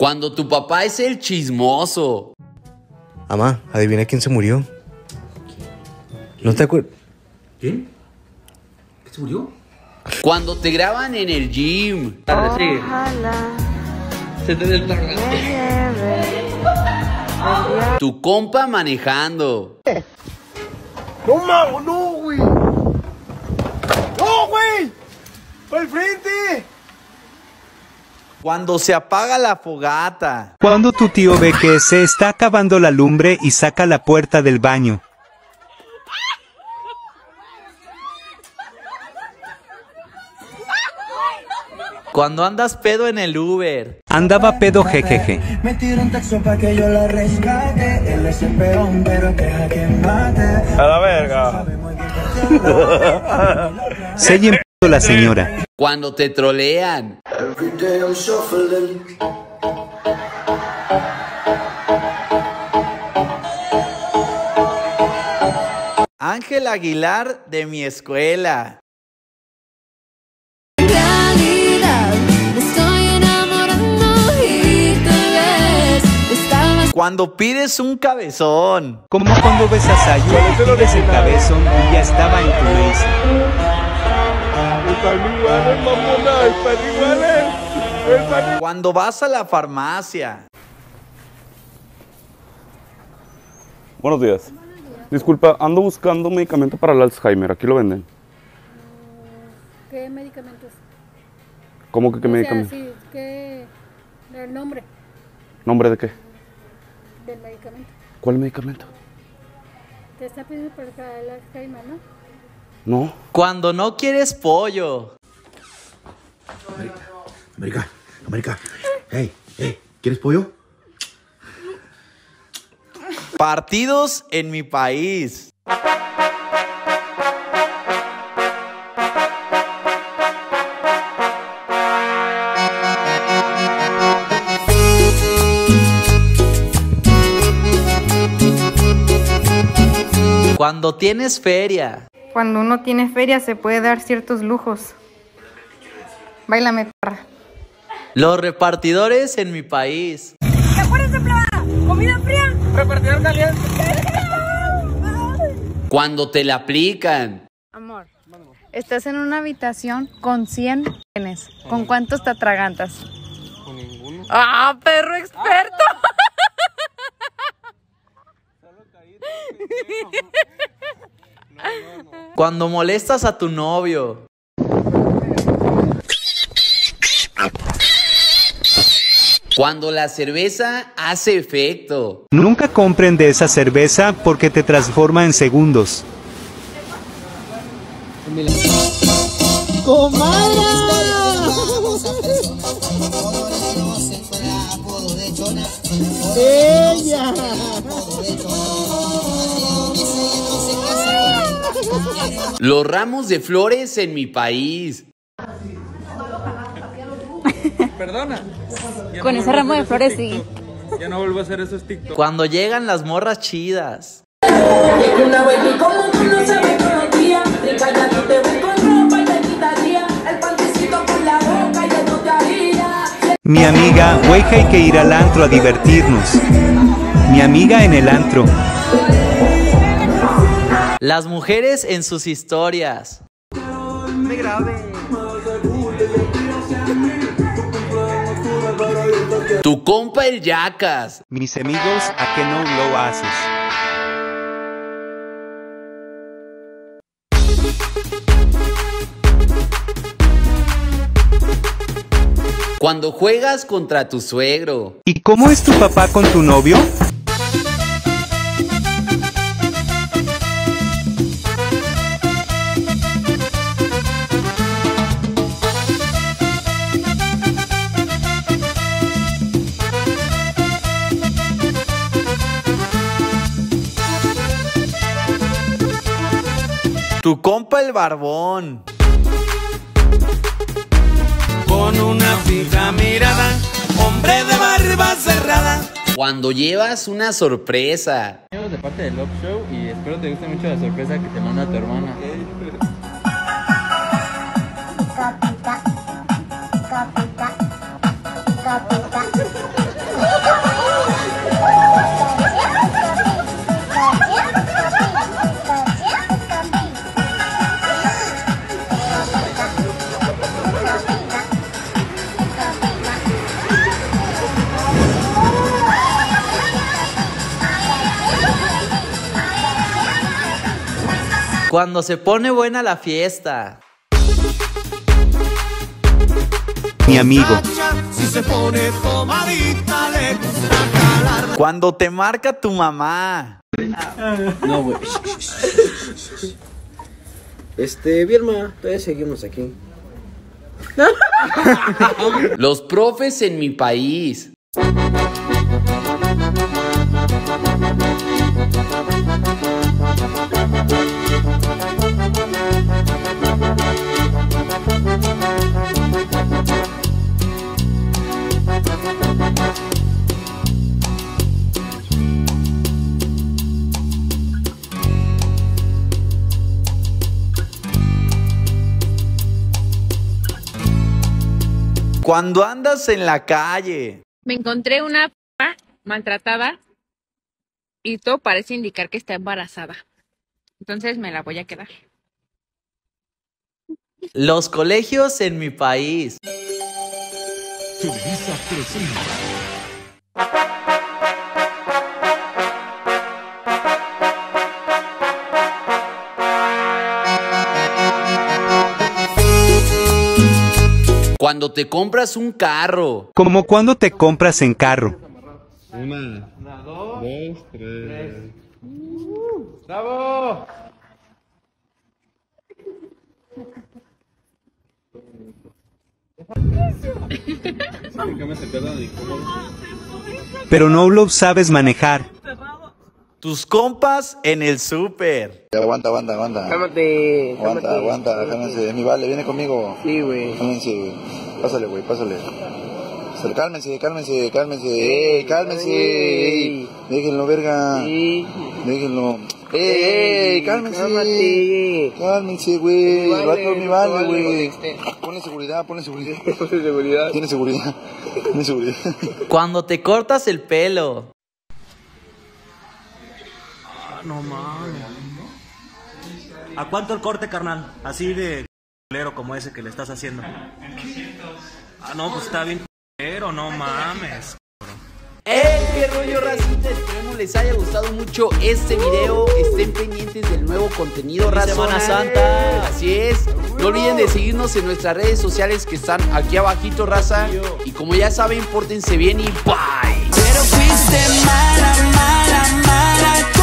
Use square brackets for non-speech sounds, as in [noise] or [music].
Cuando tu papá es el chismoso. Mamá, adivina quién se murió. ¿No te acuerdas? ¿Quién? ¿Qué se murió? Cuando te graban en el gym. Sigue. Se te del Tu compa manejando. ¡No, mago, no, güey! ¡No, güey! ¡Al frente! Cuando se apaga la fogata. Cuando tu tío ve que se está acabando la lumbre y saca la puerta del baño. Cuando andas pedo en el Uber. Andaba pedo jejeje. Me tiro un texto pa' que yo la rescate. Él es el peón, pero deja que mate. A la verga. [laughs] Se la señora. Cuando te trolean. Ángel Aguilar de mi escuela. Cuando pides un cabezón. Como cuando ves a Sayo y pides el cabezón y ya estaba en tu mesa. Cuando vas a la farmacia. Buenos días. Disculpa, ando buscando medicamento para el Alzheimer. Aquí lo venden. ¿Qué medicamentos? ¿Cómo que qué O sea, medicamento? sí, ¿qué? El nombre ¿Nombre de qué? del medicamento. ¿Cuál medicamento? Te está pidiendo para el Alzheimer, ¿no? No. Cuando no quieres pollo. América, América. Hey, hey, ¿quieres pollo? Partidos en mi país. Cuando tienes feria. Cuando uno tiene feria se puede dar ciertos lujos. Báilame, perra. Los repartidores en mi país. Cuando te la aplican. Amor, estás en una habitación con 100 penes. ¿Con cuántos te atragantas? Con ninguno. ¡Ah, perro experto! Cuando molestas a tu novio. Cuando la cerveza hace efecto. Nunca compren de esa cerveza porque te transforma en segundos. Los ramos de flores en mi país. Perdona. [laughs] Con ese ramo de flores sí. Ya no vuelvo a hacer esos TikTok. Cuando llegan las morras chidas. Mi amiga, güey, hay que ir al antro a divertirnos. Mi amiga en el antro. Las mujeres en sus historias. Tu compa el Yacas. Mis amigos, ¿a qué no lo haces? Cuando juegas contra tu suegro. ¿Y cómo es tu papá con tu novio? Tu compa el barbón. Con una fija mirada, hombre de barba cerrada. Cuando llevas una sorpresa. de parte del Love Show y espero te guste mucho la sorpresa que te manda tu hermana. Cuando se pone buena la fiesta. Mi amigo. Si se pone tomadita, le gusta calar. Cuando te marca tu mamá. No, güey. Este, Vilma, todavía seguimos aquí. Los profes en mi país. Cuando andas en la calle. Me encontré una p maltratada y todo parece indicar que está embarazada. Entonces me la voy a quedar. Los colegios en mi país. Cuando te compras un carro. Como cuando te compras en carro. Una, dos, tres. ¡Bravo! Pero no lo sabes manejar. Tus compas en el súper. Aguanta, aguanta, aguanta. Cálmate, Aguanta, cálmate. aguanta, cálmense. Mi vale, viene conmigo. Sí, güey. Cálmense, güey. Pásale, güey, pásale. Cálmense, cálmense, cálmense. ¡Ey, cálmense! ey. Déjenlo, verga. Sí. Déjenlo. ¡Ey, ey, cálmense! Cálmate. Cálmense, güey. Vale, Rato mi vale, vale, güey. güey. Ponle seguridad, ponle seguridad. [laughs] Ponle seguridad. Tiene seguridad. [laughs] Tiene seguridad. Cuando te cortas el pelo no mames. ¿A cuánto el corte, carnal? Así de culero como ese que le estás haciendo. Ah, no, pues está bien culero, no mames. ¡Hey! ¡Qué rollo, racita! Esperemos les haya gustado mucho este video. Estén pendientes del nuevo contenido, raza. Semana Santa. Así es. No olviden de seguirnos en nuestras redes sociales que están aquí abajito, raza. Y como ya saben, pórtense bien y bye. Pero fuiste mala, mala, mala.